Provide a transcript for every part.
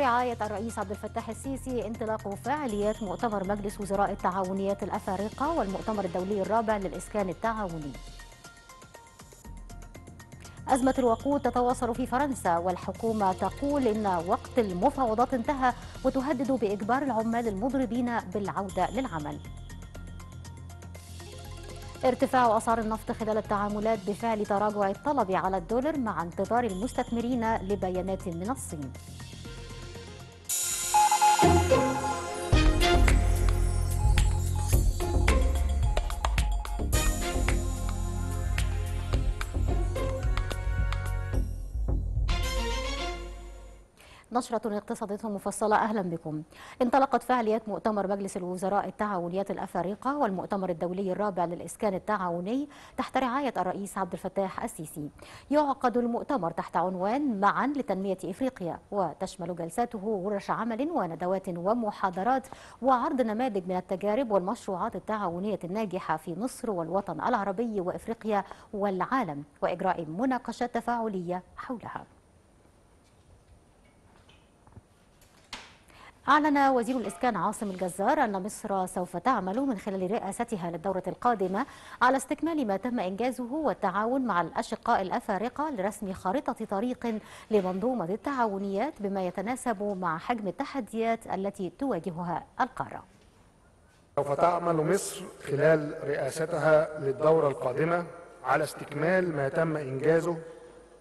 تحت رعاية الرئيس عبد الفتاح السيسي انطلاق فعاليات مؤتمر مجلس وزراء التعاونيات الأفارقة والمؤتمر الدولي الرابع للإسكان التعاوني. أزمة الوقود تتواصل في فرنسا والحكومة تقول إن وقت المفاوضات انتهى وتهدد بإجبار العمال المضربين بالعودة للعمل. ارتفاع أسعار النفط خلال التعاملات بفعل تراجع الطلب على الدولار مع انتظار المستثمرين لبيانات من الصين. Thank you. نشرة اقتصادية مفصلة أهلا بكم. انطلقت فعاليات مؤتمر مجلس الوزراء التعاونيات الأفارقة والمؤتمر الدولي الرابع للإسكان التعاوني تحت رعاية الرئيس عبد الفتاح السيسي. يعقد المؤتمر تحت عنوان معا لتنمية إفريقيا وتشمل جلساته ورش عمل وندوات ومحاضرات وعرض نماذج من التجارب والمشروعات التعاونية الناجحة في مصر والوطن العربي وإفريقيا والعالم وإجراء مناقشات تفاعلية حولها. أعلن وزير الإسكان عاصم الجزار أن مصر سوف تعمل من خلال رئاستها للدورة القادمة على استكمال ما تم إنجازه والتعاون مع الأشقاء الأفارقة لرسم خارطة طريق لمنظومة التعاونيات بما يتناسب مع حجم التحديات التي تواجهها القارة. سوف تعمل مصر خلال رئاستها للدورة القادمة على استكمال ما تم إنجازه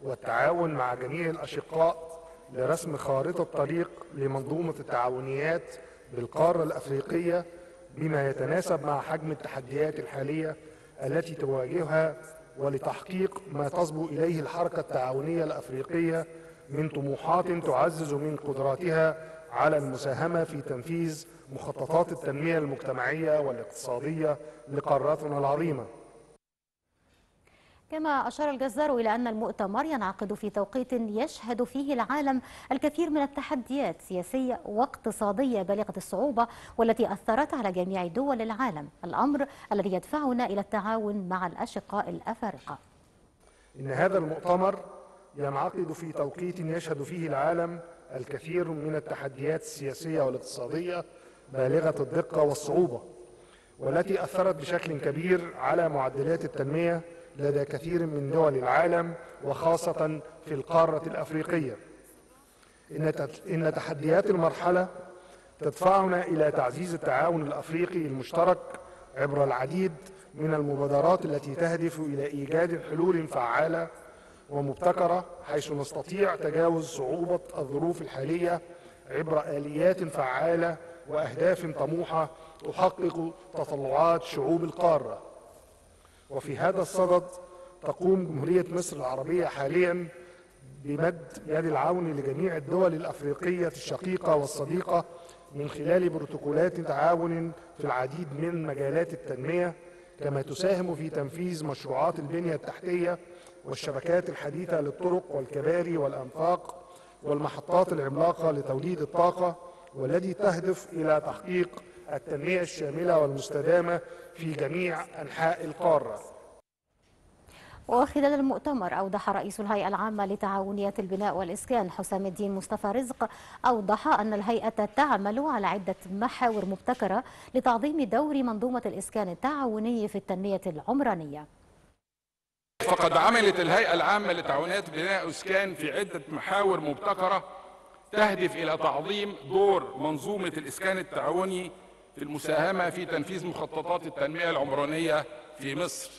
والتعاون مع جميع الأشقاء لرسم خارطة طريق لمنظومة التعاونيات بالقارة الأفريقية بما يتناسب مع حجم التحديات الحالية التي تواجهها ولتحقيق ما تصبو إليه الحركة التعاونية الأفريقية من طموحات تعزز من قدراتها على المساهمة في تنفيذ مخططات التنمية المجتمعية والاقتصادية لقاراتنا العظيمة. كما أشار الجزار إلى أن المؤتمر ينعقد في توقيت يشهد فيه العالم الكثير من التحديات سياسية واقتصادية بالغة الصعوبة والتي أثرت على جميع دول العالم. الأمر الذي يدفعنا إلى التعاون مع الأشقاء الأفارقة. إن هذا المؤتمر ينعقد في توقيت يشهد فيه العالم الكثير من التحديات السياسية والاقتصادية بالغة الدقة والصعوبة والتي أثرت بشكل كبير على معدلات التنمية لدى كثير من دول العالم وخاصة في القارة الأفريقية. إن تحديات المرحلة تدفعنا إلى تعزيز التعاون الأفريقي المشترك عبر العديد من المبادرات التي تهدف إلى إيجاد حلول فعالة ومبتكرة حيث نستطيع تجاوز صعوبة الظروف الحالية عبر آليات فعالة وأهداف طموحة تحقق تطلعات شعوب القارة. وفي هذا الصدد تقوم جمهورية مصر العربية حاليا بمد يد العون لجميع الدول الأفريقية الشقيقة والصديقة من خلال بروتوكولات تعاون في العديد من مجالات التنمية كما تساهم في تنفيذ مشروعات البنية التحتية والشبكات الحديثة للطرق والكباري والأنفاق والمحطات العملاقة لتوليد الطاقة والذي تهدف إلى تحقيق التنمية الشاملة والمستدامة في جميع أنحاء القارة. وخلال المؤتمر أوضح رئيس الهيئة العامة لتعاونيات البناء والإسكان حسام الدين مصطفى رزق أوضح أن الهيئة تعمل على عدة محاور مبتكرة لتعظيم دور منظومة الإسكان التعاوني في التنمية العمرانية. فقد عملت الهيئة العامة لتعاونيات البناء والإسكان في عدة محاور مبتكرة تهدف إلى تعظيم دور منظومة الإسكان التعاوني المساهمة في تنفيذ مخططات التنمية العمرانية في مصر.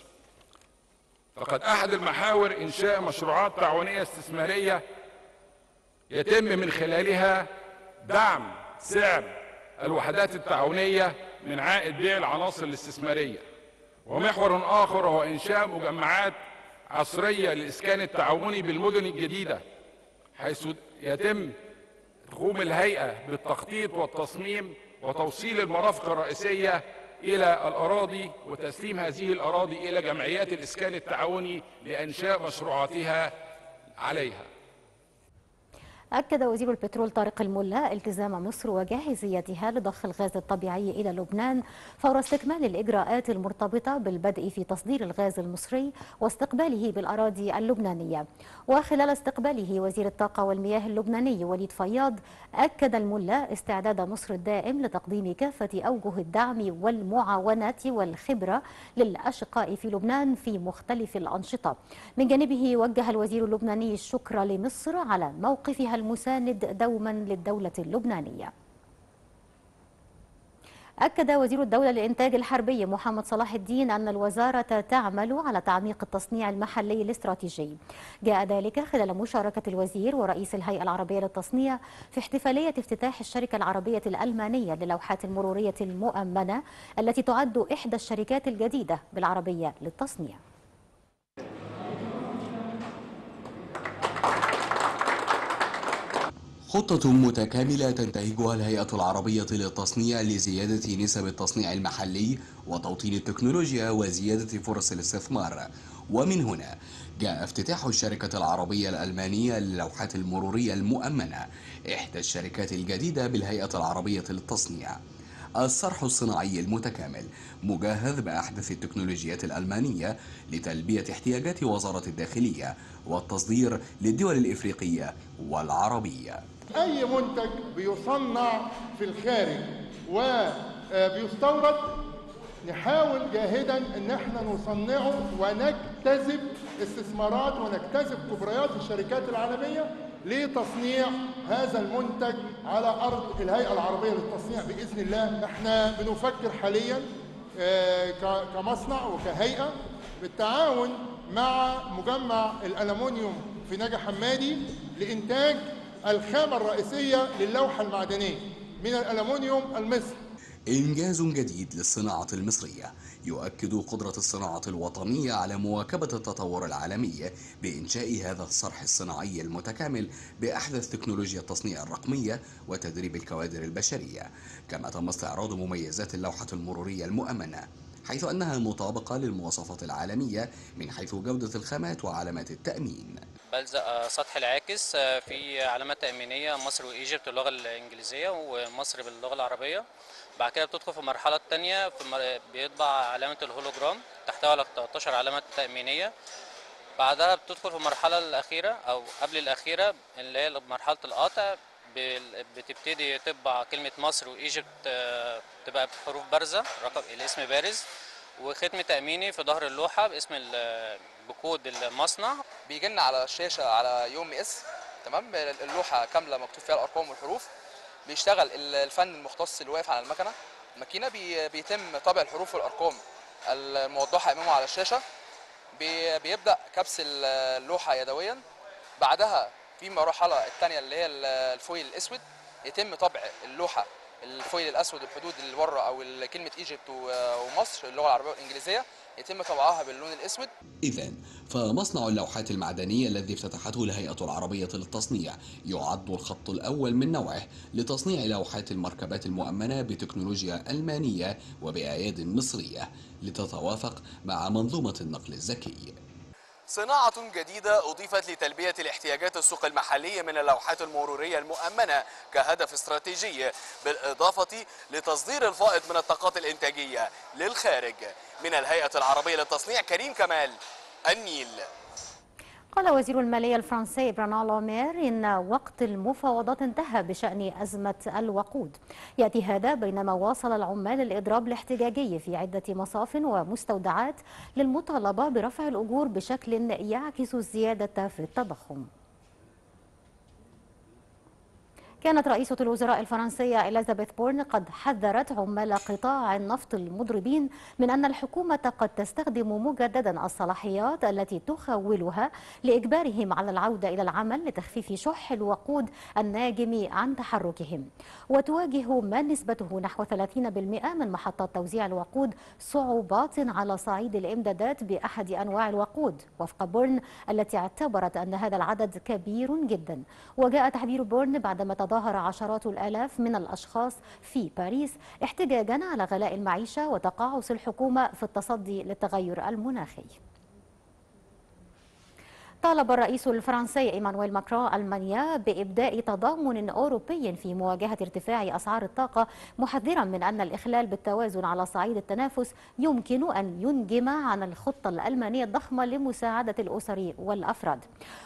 فقد أحد المحاور إنشاء مشروعات تعاونية استثمارية يتم من خلالها دعم سعر الوحدات التعاونية من عائد بيع العناصر الاستثمارية. ومحور آخر هو إنشاء مجمعات عصرية للإسكان التعاوني بالمدن الجديدة حيث يتم تقوم الهيئة بالتخطيط والتصميم وتوصيل المرافق الرئيسية إلى الأراضي وتسليم هذه الأراضي إلى جمعيات الإسكان التعاوني لإنشاء مشروعاتها عليها. أكد وزير البترول طارق الملا التزام مصر وجاهزيتها لضخ الغاز الطبيعي إلى لبنان فور استكمال الإجراءات المرتبطة بالبدء في تصدير الغاز المصري واستقباله بالأراضي اللبنانية. وخلال استقباله وزير الطاقة والمياه اللبناني وليد فياض أكد الملا استعداد مصر الدائم لتقديم كافة أوجه الدعم والمعاونات والخبرة للأشقاء في لبنان في مختلف الأنشطة. من جانبه وجه الوزير اللبناني الشكر لمصر على موقفها المساند دوما للدولة اللبنانية. أكد وزير الدولة للإنتاج الحربي محمد صلاح الدين أن الوزارة تعمل على تعميق التصنيع المحلي الاستراتيجي. جاء ذلك خلال مشاركة الوزير ورئيس الهيئة العربية للتصنيع في احتفالية افتتاح الشركة العربية الألمانية للوحات المرورية المؤمنة التي تعد إحدى الشركات الجديدة بالعربية للتصنيع. خطة متكاملة تنتهجها الهيئة العربية للتصنيع لزيادة نسب التصنيع المحلي وتوطين التكنولوجيا وزيادة فرص الاستثمار. ومن هنا جاء افتتاح الشركة العربية الألمانية للوحات المرورية المؤمنة إحدى الشركات الجديدة بالهيئة العربية للتصنيع. الصرح الصناعي المتكامل مجهز بأحدث التكنولوجيات الألمانية لتلبية احتياجات وزارة الداخلية والتصدير للدول الإفريقية والعربية. أي منتج بيصنع في الخارج وبيستورد نحاول جاهدا إن إحنا نصنعه ونجتذب استثمارات ونجتذب كبريات الشركات العالمية لتصنيع هذا المنتج على أرض الهيئة العربية للتصنيع بإذن الله. إحنا بنفكر حاليا آه، كمصنع وكهيئة بالتعاون مع مجمع الألمنيوم في نجا حمادي لإنتاج الخامة الرئيسية للوحة المعدنية من الألمنيوم المصري. إنجاز جديد للصناعة المصرية. يؤكد قدرة الصناعة الوطنية على مواكبة التطور العالمي بإنشاء هذا الصرح الصناعي المتكامل بأحدث تكنولوجيا التصنيع الرقمية وتدريب الكوادر البشرية كما تم استعراض مميزات اللوحة المرورية المؤمنة حيث أنها مطابقة للمواصفات العالمية من حيث جودة الخامات وعلامات التأمين. بلزق آه، سطح العاكس آه، في علامات تأمينية مصر وإيجيبت باللغة الإنجليزية ومصر باللغة العربية. بعد كده بتدخل في المرحلة مر- بيطبع علامة الهولوجرام تحتوي على 13 علامة تأمينية. بعدها بتدخل في المرحلة الأخيرة أو قبل الأخيرة اللي هي مرحلة القاطع. بال- بتبتدي تطبع كلمة مصر و Egypt آه، تبقى بحروف بارزة رقم الاسم بارز. وختم تأميني في ظهر اللوحة باسم بكود المصنع. بيجي لنا على الشاشة على يوم اس تمام؟ اللوحة كاملة مكتوب فيها الأرقام والحروف. بيشتغل ال- الفن المختص اللي واقف على المكنة. الماكينه بي- بيتم طبع الحروف والأرقام الموضحة امامه على الشاشة. بي- بيبدأ كبس ال- اللوحة يدويا. بعدها في المرحله الثانية اللي هي ال- ال foil الأسود يتم طبع اللوحة ال foil الأسود الحدود اللي بره أو كلمة Egypt ومصر اللغة العربية والإنجليزية يتم طبعها باللون الأسود. إذا فمصنع اللوحات المعدنية الذي افتتحته الهيئة العربية للتصنيع يعد الخط الأول من نوعه لتصنيع لوحات المركبات المؤمنة بتكنولوجيا ألمانية وبأياد مصرية لتتوافق مع منظومة النقل الذكي. صناعة جديدة أضيفت لتلبية الاحتياجات السوق المحلية من اللوحات المرورية المؤمنة كهدف استراتيجي بالإضافة لتصدير الفائض من الطاقات الإنتاجية للخارج. من الهيئة العربية للتصنيع كريم كمال النيل. قال وزير المالية الفرنسي برنار لومير إن وقت المفاوضات انتهى بشأن أزمة الوقود. يأتي هذا بينما واصل العمال الإضراب الاحتجاجي في عدة مصاف ومستودعات للمطالبة برفع الأجور بشكل يعكس الزيادة في التضخم. كانت رئيسة الوزراء الفرنسية إليزابيث بورن قد حذرت عمال قطاع النفط المضربين من أن الحكومة قد تستخدم مجددا الصلاحيات التي تخولها لإجبارهم على العودة إلى العمل لتخفيف شح الوقود الناجم عن تحركهم. وتواجه ما نسبته نحو 30% من محطات توزيع الوقود صعوبات على صعيد الإمدادات بأحد أنواع الوقود. وفق بورن التي اعتبرت أن هذا العدد كبير جدا. وجاء تحذير بورن بعدما تظاهر عشرات الآلاف من الأشخاص في باريس احتجاجا على غلاء المعيشة وتقاعس الحكومة في التصدي للتغير المناخي. طالب الرئيس الفرنسي إيمانويل ماكرون ألمانيا بإبداء تضامن أوروبي في مواجهة ارتفاع أسعار الطاقة محذرا من أن الإخلال بالتوازن على صعيد التنافس يمكن أن ينجم عن الخطة الألمانية الضخمة لمساعدة الأسر والأفراد.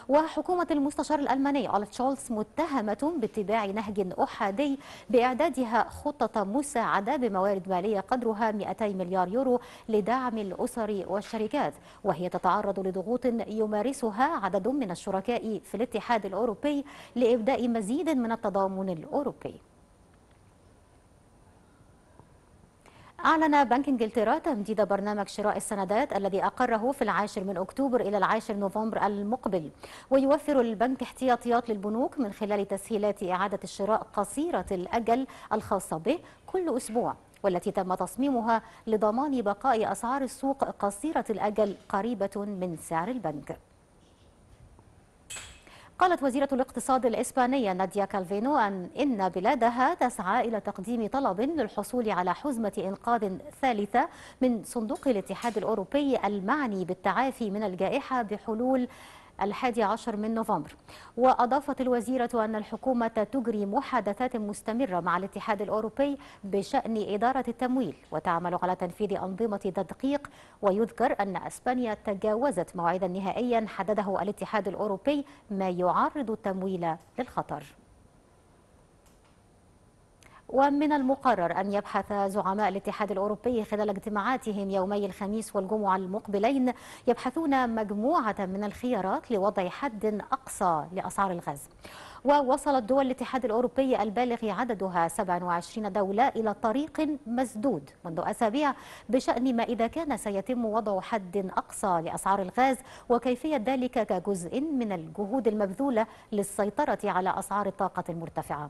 وحكومة المستشار الألماني أولف شولز متهمة باتباع نهج أحادي بإعدادها خطة مساعدة بموارد مالية قدرها 200 مليار يورو لدعم الأسر والشركات وهي تتعرض لضغوط يمارسها عدد من الشركاء في الاتحاد الأوروبي لإبداء مزيد من التضامن الأوروبي. أعلن بنك إنجلترا تمديد برنامج شراء السندات الذي أقره في العاشر من أكتوبر إلى العاشر نوفمبر المقبل ويوفر البنك احتياطيات للبنوك من خلال تسهيلات إعادة الشراء قصيرة الأجل الخاصة به كل أسبوع والتي تم تصميمها لضمان بقاء أسعار السوق قصيرة الأجل قريبة من سعر البنك. قالت وزيرة الاقتصاد الإسبانية ناديا كالفينو أن إن بلادها تسعى إلى تقديم طلب للحصول على حزمة إنقاذ ثالثة من صندوق الاتحاد الأوروبي المعني بالتعافي من الجائحة بحلول الحادي عشر من نوفمبر. وأضافت الوزيرة أن الحكومة تجري محادثات مستمرة مع الاتحاد الأوروبي بشأن إدارة التمويل وتعمل على تنفيذ أنظمة تدقيق. ويذكر أن أسبانيا تجاوزت موعدا نهائيا حدده الاتحاد الأوروبي ما يعرض التمويل للخطر. ومن المقرر أن يبحث زعماء الاتحاد الأوروبي خلال اجتماعاتهم يومي الخميس والجمعة المقبلين يبحثون مجموعة من الخيارات لوضع حد أقصى لأسعار الغاز. ووصلت دول الاتحاد الأوروبي البالغ عددها 27 دولة إلى طريق مسدود منذ أسابيع بشأن ما إذا كان سيتم وضع حد أقصى لأسعار الغاز وكيفية ذلك كجزء من الجهود المبذولة للسيطرة على أسعار الطاقة المرتفعة.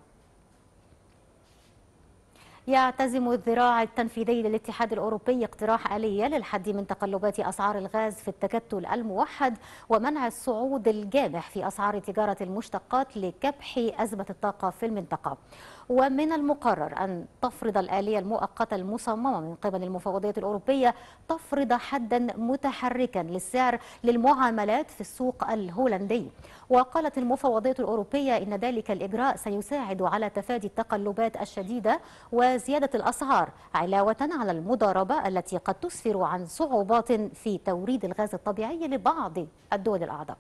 يعتزم الذراع التنفيذي للاتحاد الأوروبي اقتراح آلية للحد من تقلبات أسعار الغاز في التكتل الموحد ومنع الصعود الجامح في أسعار تجارة المشتقات لكبح أزمة الطاقة في المنطقة. ومن المقرر أن تفرض الآلية المؤقتة المصممة من قبل المفوضية الأوروبية تفرض حدا متحركا للسعر للمعاملات في السوق الهولندي. وقالت المفوضية الأوروبية إن ذلك الإجراء سيساعد على تفادي التقلبات الشديدة وزيادة الأسعار علاوة على المضاربة التي قد تسفر عن صعوبات في توريد الغاز الطبيعي لبعض الدول الأعضاء.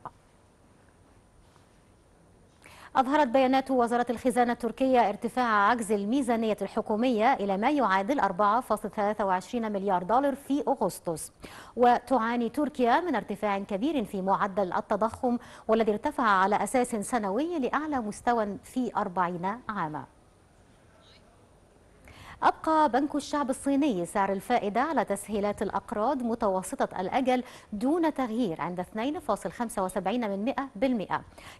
أظهرت بيانات وزارة الخزانة التركية ارتفاع عجز الميزانية الحكومية إلى ما يعادل 4.23 مليار دولار في أغسطس. وتعاني تركيا من ارتفاع كبير في معدل التضخم والذي ارتفع على أساس سنوي لأعلى مستوى في 40 عاما. أبقى بنك الشعب الصيني سعر الفائدة على تسهيلات الأقراض متوسطة الأجل دون تغيير عند 2.75 من 100%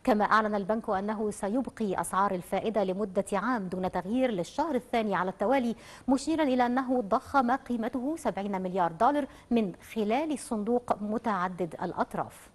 كما أعلن البنك أنه سيبقي أسعار الفائدة لمدة عام دون تغيير للشهر الثاني على التوالي مشيرا إلى أنه ضخم قيمته 70 مليار دولار من خلال صندوق متعدد الأطراف.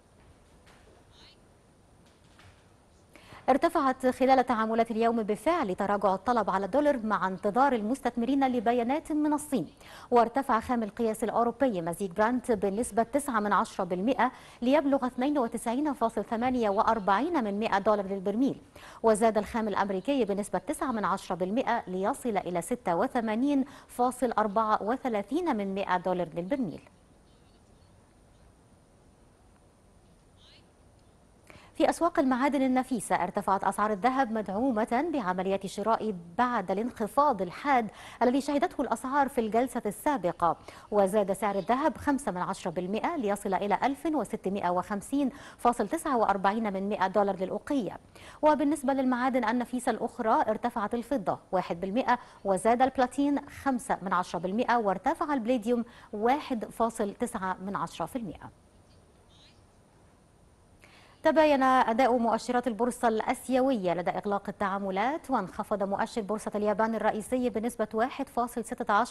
ارتفعت خلال تعاملات اليوم بفعل تراجع الطلب على الدولار مع انتظار المستثمرين لبيانات من الصين. وارتفع خام القياس الأوروبي مزيج برانت بنسبة 9 من 10% ليبلغ 92.48 من 100 دولار للبرميل. وزاد الخام الأمريكي بنسبة 9 من 10% ليصل إلى 86.34 من 100 دولار للبرميل. في أسواق المعادن النفيسة ارتفعت أسعار الذهب مدعومة بعمليات شراء بعد الانخفاض الحاد الذي شهدته الأسعار في الجلسة السابقة. وزاد سعر الذهب 5 من 10% ليصل إلى 1650.49 من 100 دولار للأوقية. وبالنسبة للمعادن النفيسة الأخرى ارتفعت الفضة 1% وزاد البلاتين 5 من 10% وارتفع البليديوم 1.9 من 10% تباين أداء مؤشرات البورصة الأسيوية لدى إغلاق التعاملات وانخفض مؤشر بورصة اليابان الرئيسي بنسبة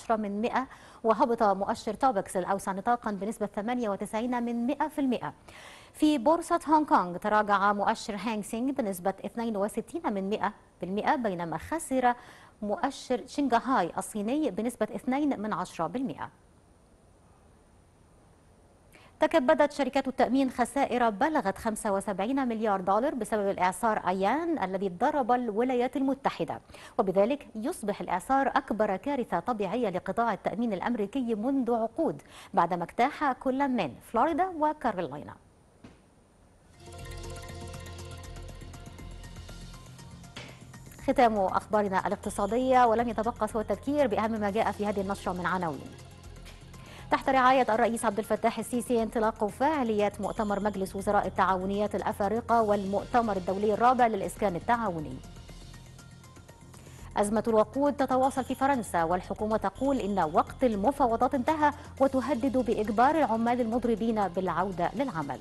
1.16 من 100 وهبط مؤشر توبكس الأوسع نطاقا بنسبة 98 من 100% في بورصة هونغ كونغ تراجع مؤشر هانغ سينغ بنسبة 62 من 100% بينما خسر مؤشر شنغهاي الصيني بنسبة 2 من 10% تكبدت شركات التأمين خسائر بلغت 75 مليار دولار بسبب الإعصار أيان الذي ضرب الولايات المتحدة. وبذلك يصبح الإعصار أكبر كارثة طبيعية لقطاع التأمين الأمريكي منذ عقود بعدما اجتاح كل من فلوريدا وكارولاينا ختام أخبارنا الاقتصادية ولم يتبقى سوى التذكير بأهم ما جاء في هذه النشرة من عناوين. تحت رعاية الرئيس عبد الفتاح السيسي انطلاق فعاليات مؤتمر مجلس وزراء التعاونيات الأفارقة والمؤتمر الدولي الرابع للإسكان التعاوني. أزمة الوقود تتواصل في فرنسا والحكومة تقول إن وقت المفاوضات انتهى وتهدد بإجبار العمال المضربين بالعودة للعمل.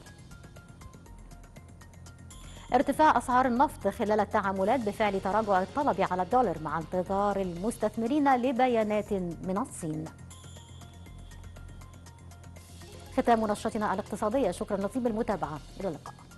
ارتفاع أسعار النفط خلال التعاملات بفعل تراجع الطلب على الدولار مع انتظار المستثمرين لبيانات من الصين. ختام نشرتنا الاقتصادية. شكرا لطيب المتابعة. إلى اللقاء.